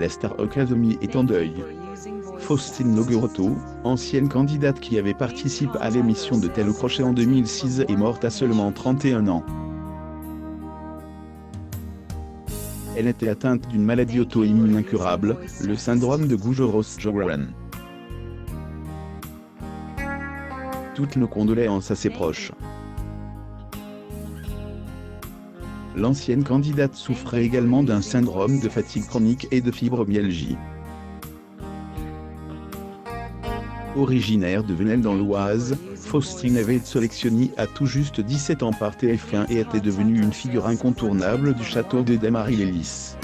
la Star Academy est en deuil. Faustine Nogoroto, ancienne candidate qui avait participé à l'émission de Tel Crochet en 2006 est morte à seulement 31 ans. Elle était atteinte d'une maladie auto-immune incurable, le syndrome de Gujarat-Joran. Toutes nos condoléances à ses proches. L'ancienne candidate souffrait également d'un syndrome de fatigue chronique et de fibromyalgie. Originaire de Venelle dans l'Oise, Faustine avait été sélectionnée à tout juste 17 ans par TF1 et était devenue une figure incontournable du château de Damary-Lélis.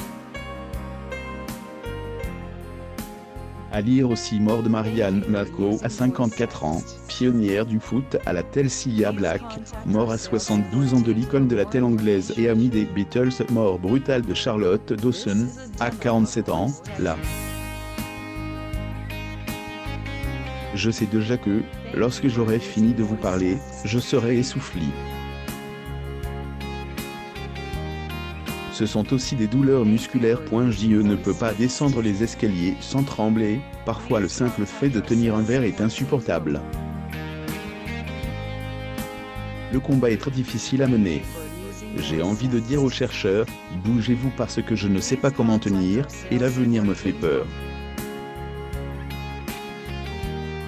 À lire aussi mort de Marianne Malko à 54 ans, pionnière du foot à la Telsia Black, mort à 72 ans de l'icône de la telle anglaise et amie des Beatles, mort brutale de Charlotte Dawson, à 47 ans, là. Je sais déjà que, lorsque j'aurai fini de vous parler, je serai essoufflé. Ce sont aussi des douleurs musculaires. JE ne peut pas descendre les escaliers sans trembler, parfois le simple fait de tenir un verre est insupportable. Le combat est très difficile à mener. J'ai envie de dire aux chercheurs, bougez-vous parce que je ne sais pas comment tenir, et l'avenir me fait peur.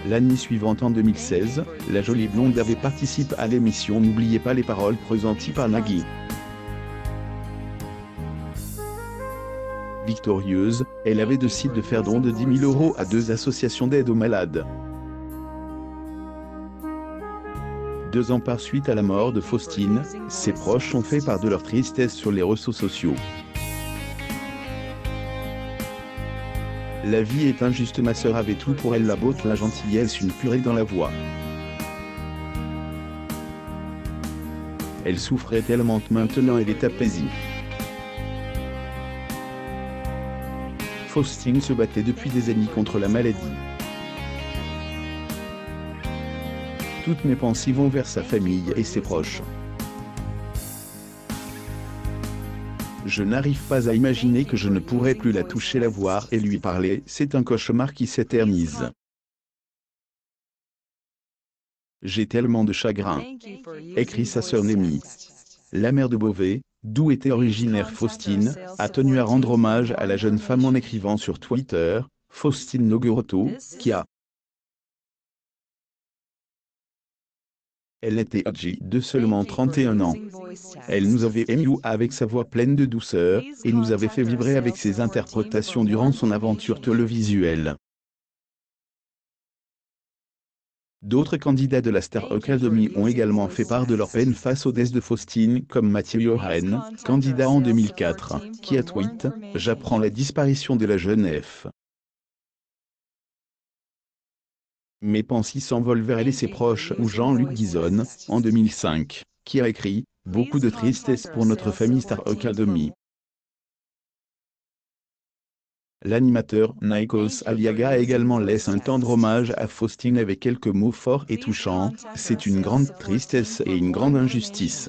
L'année suivante en 2016, la jolie blonde avait participé à l'émission N'oubliez pas les paroles présentées par Nagui. Victorieuse, elle avait décidé de faire don de 10 000 euros à deux associations d'aide aux malades. Deux ans par suite à la mort de Faustine, ses proches ont fait part de leur tristesse sur les réseaux sociaux. La vie est injuste ma sœur avait tout pour elle la beauté la gentillesse une purée dans la voix. Elle souffrait tellement maintenant elle est apaisée. Faustine se battait depuis des années contre la maladie. Toutes mes pensées vont vers sa famille et ses proches. Je n'arrive pas à imaginer que je ne pourrai plus la toucher, la voir et lui parler, c'est un cauchemar qui s'éternise. J'ai tellement de chagrin. Écrit sa sœur Némi. La mère de Beauvais, d'où était originaire Faustine, a tenu à rendre hommage à la jeune femme en écrivant sur Twitter, Faustine Nogoroto, qui a Elle était âgée de seulement 31 ans. Elle nous avait ému avec sa voix pleine de douceur, et nous avait fait vibrer avec ses interprétations durant son aventure télévisuelle. D'autres candidats de la Star Academy ont également fait part de leur peine face aux deaths de Faustine, comme Mathieu Johan, candidat en 2004, qui a tweet « J'apprends la disparition de la jeune F. Mes pensées s'envolent vers elle et ses proches ou Jean-Luc Guizon, en 2005, qui a écrit « Beaucoup de tristesse pour notre famille Star Academy ». L'animateur Nikos Aliaga également laisse un tendre hommage à Faustine avec quelques mots forts et touchants, c'est une grande tristesse et une grande injustice.